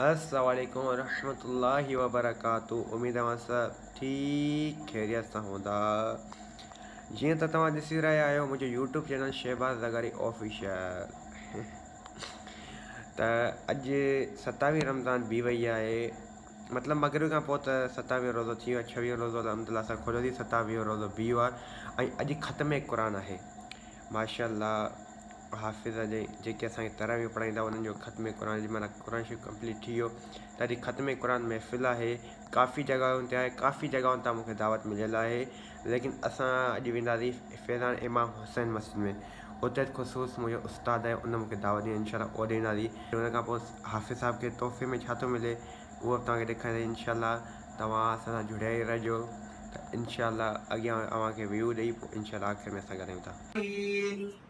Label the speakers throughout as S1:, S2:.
S1: असलकम वरहमतुल्लाहि वबरकातु उम्मीद सभु ठीकु ख़ैरियत सां हूंदा जीअं त तव्हां ॾिसी रहिया आहियो मुंहिंजो YouTube channel Shahbaz Zagari official त अॼु सतावीह रमज़ान बि वई आहे मतिलबु मगरिब खां पोइ त रोज़ो थी छवीह रोज़ो अलहमदिल्ला सां खुलियो थी सतावीह रोज़ो बि ऐं अॼु ख़तम क़ुर आहे माशा हाफ़िज़ जे जेके असांखे तरावी पढ़ाईंदा, उन्हनि जो ख़तम क़ुर माना क़ुर शरीफ़ कंप्लीट थी वियो। अॼु ख़तम क़ुर महफ़िल आहे। काफ़ी जॻहियुनि काफ़ी जॻहियुनि तां दावत मिलियल आहे। लेकिन असां अॼु वेंदासीं फैज़ान इमाम हुसैन मस्जिद में। उते ख़ुशूस मुंहिंजो उस्तादु आहे, उन मूंखे दावत ॾिनी इनशा उहो ॾींदासीं। हुन हाफ़िज़ साहिब खे तोहफ़े में छा मिले, उहो बि तव्हांखे ॾेखारींदासीं इनशा तव्हां असां सां जुड़िया ई रहिजो। त इनशा अॻियाँ तव्हांखे व्यू इनशा आख़िर में असां था।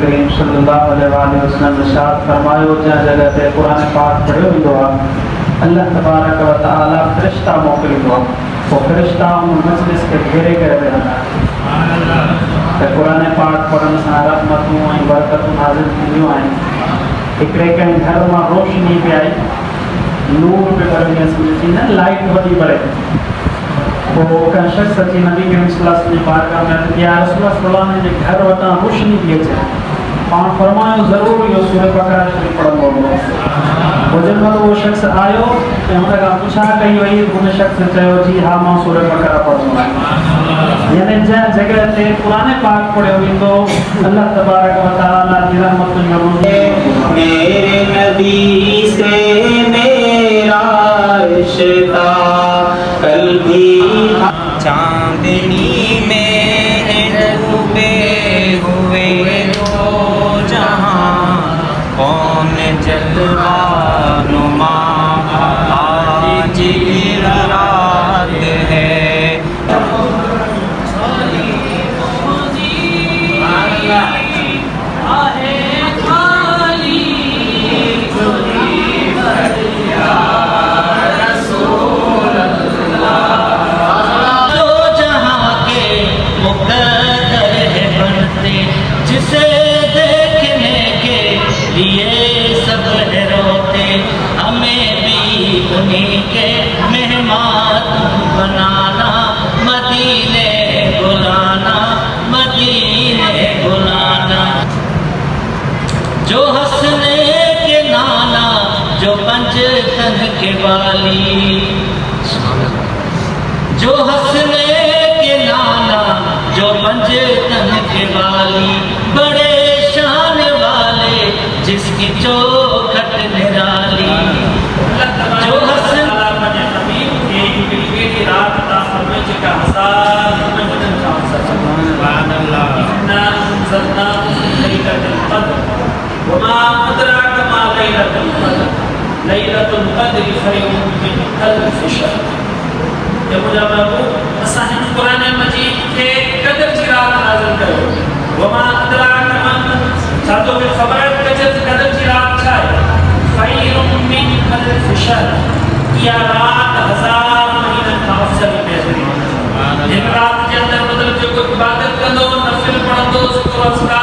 S2: करीम सल्लल्लाहु अलैहि वसल्लम इरशाद फरमायो जंहिं जॻह ते क़ुर पाक पढ़ियो वेंदो आहे अल्लाह तबारक व तआला फ़रिश्ता मोकिलींदो आहे पोइ फ़रिश्ता उन मजलिस खे घेरे करे वेहंदा त क़ुर पाक पढ़ण सां रहमतूं ऐं बरकतूं नाज़िल थींदियूं आहिनि कंहिं माँ आई नूर पे बढ़िया समझी ना लाइट बड़ी बढ़े। वो का शख्स अची नबी करीम सल्लल्लाहु अलैहि वसल्लम बारगाह में या रसूलुल्लाह सल्लल्लाहु अलैहि वसल्लम घर वटा रोशनी थी। अचे पाण फरमायो, ज़रूर इहो सूरह बकरा शरीफ़ हूंदो वो जब वो शख्स आयो ऐं हुन खां पुछा कई वई हुन शख्स चयो जी, हा, माँ सूरह बकरा पढ़ंदो यानी जंहिं जॻह ते क़ुर पाक पढ़ियो वेंदो अल्लाह तबारक व तआला जी रहमत जो
S3: 네. के मेहमान बनाना, मदीने बुलाना मदीने बुलाना। जो हंसने के नाना, जो पंज तन के वाली जो हंसने के नाना, जो पंज तन के वाली बड़े शान वाले, जिसकी चौखट निराली जो हंसने
S2: की रात का समय जी का हसार में वज़न का हसार सुभान अल्लाह इन्ना सदना
S4: लैलतुल
S2: कद्र वमा अदराक मा लैलतुल कद्र
S4: लैलतुल
S2: कद्र खैरुन मिन अल्फ शहर ये मुजा महबूब असा कुरान मजीद के कदर जी रात नाज़िल कयो वमा अदराक मा छा तो खबर है कदर कदर जी रात छा है खैरुन मिन अल्फ शहर या रात हज़ार हिन रात जे अंदरि मतिलबु जेको इबादत कंदो नफ़िल पढ़ंदो ज़िक्र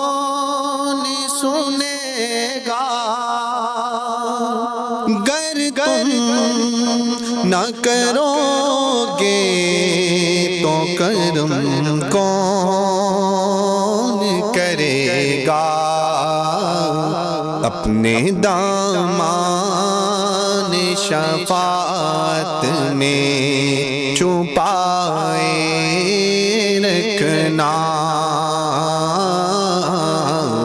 S5: न करोगे तो करम कौन करेगा? अपने दामान शफात में छुपाए रखना।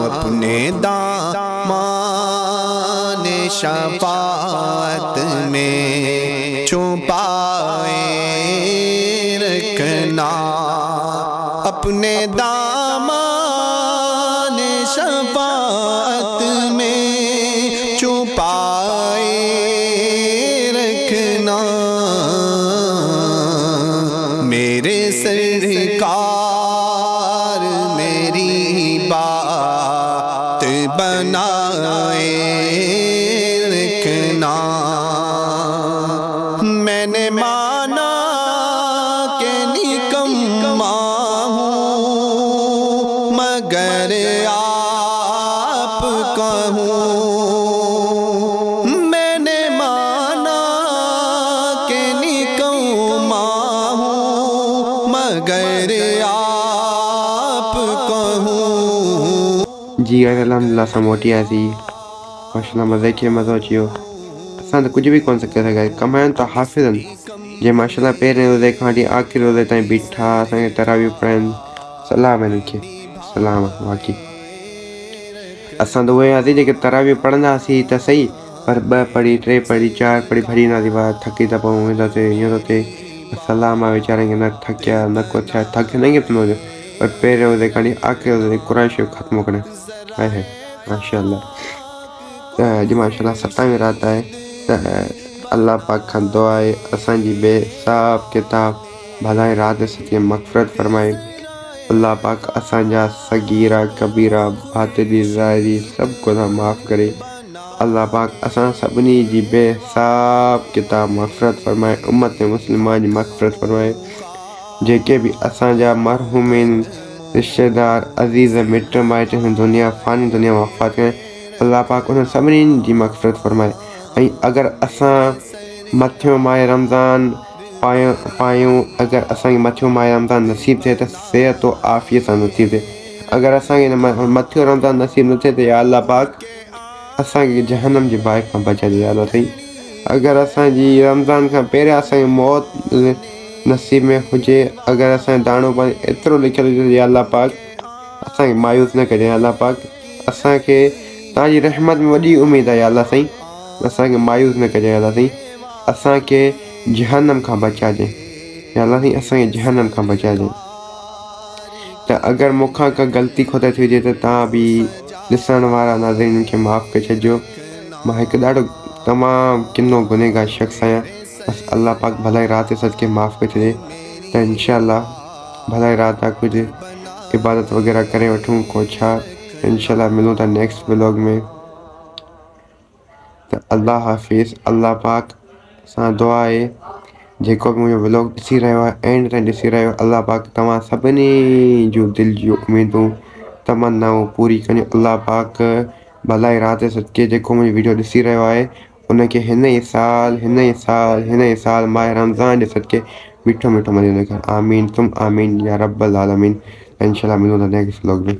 S5: अपने दामान शफात रखना अपने दामान शफात में छुपाए रखना। मेरे सरकार आप कहूँ।
S1: जी अलहमदिल्ला असां मोटी आयासीं माशा मज़े खे मज़ो अची वियो असां त कुझु बि कोन करे सघिया कमाइनि त हाफ़िज़नि। जे माशा पहिरें रोज़े खां वठी आख़िरी रोज़े ताईं बीठा असांखे तरावियूं पढ़ाइनि सलाम हिननि खे सलाम बाक़ी असां त उहे हुआसीं जेके तरावियूं पढ़ंदा हुआसीं त सही, पर ॿ पढ़ी टे पढ़ी, चारि पढ़ी भॼी ईंदासीं थकी था पऊं ईंदा थिए हीअं थो थिए सलाम वीचारनि खे न थकिया न को थिया थक नहीं ईअं थींदो हुजे पर खां वठी आख़िरी रोज़े ताईं क़ुर शरीफ़ ख़तमु करणु आहे माशा त अॼु माशा सतावीह राति आहे त अलाह पाक खां दुआ आहे असांजी बेसाब किताब भलाई राति सची मक़फ़रत फरमाए अलाह पाक असांजा सगीरा कबीरा बातिली ज़ाहिरी सभु गुनाह माफ़ु करे अलाह पाक असां सभिनी जी बेसाब किताब मक़फ़रत फरमाए उमत मुस्लिमा जी मक़फ़रत फरमाए। जेके बि असांजा मरहूमिन, रिश्तेदार, अज़ीज़ मिट माइट दुनिया, फ़ानी दुनिया वफ़ात कया अलाह पाक उन सभिनीनि जी मक़फ़रत फरमाए। ऐं अगरि असां मथियो माए रमज़ान पायूं पायूं, अगरि असांखे मथियो माए रमज़ान नसीबु थिए त सिहत आफ़ियत सां नसीबु थिए। अगरि असांखे मथियो रमज़ान नसीबु न थिए त या अलाह पाक असांखे जहनम जी बाहि खां बचाए या अलाह साईं अगरि असांजी रमज़ान खां पहिरियाँ असांजी मौत नसीब में हुजे, अगरि असांजो दाणो पाणी एतिरो लिखियलु हुजे अलाह पाक, असांखे मायूस न कजे अलाह पाक। असांखे तव्हांजी रहमत में वॾी उमेदु आहे अलाह साईं। असांखे मायूस न कजे अलाह साईं। असांखे जहनम खां बचाइजे। अलाह साईं, असांखे जहनम खां बचाइजे। त अगरि मूंखां का ग़लती खुदा थी हुजे, त तव्हां ॾिसण वारा नाज़रीन खे माफ़ु करे छॾिजो माँ हिकु ॾाढो तमामु किनो गुनहगार शख़्स आहियाँ बसि अलाह पाक भलाई राति खे माफ़ु करे छॾे त इनशा भलाई राति जा कुझु इबादत वग़ैरह करे वठूं को छा इनशा मिलूं था नेक्स्ट ब्लॉग में त अलाह हाफ़िज़ अलाह पाक सां दुआ आहे जेको बि मुंहिंजो व्लॉग ॾिसी रहियो आहे एंड ताईं ॾिसी रहियो आहे अलाह पाक तव्हां सभिनी जूं दिलि जूं उमेदूं तमन्नाऊं पूरी कनि अलाह पाक, भलाई राति जो सदके जेको मुंहिंजी वीडियो ॾिसी रहियो आहे उनखे हिन साल हिन साल हिन साल, माह रमज़ान जे सदके मिठो मिठो मञी आमीन तुम, आमीन या रब्बल आलमीन। इंशाल्लाह मिलूं नेक्स्ट ब्लॉग में।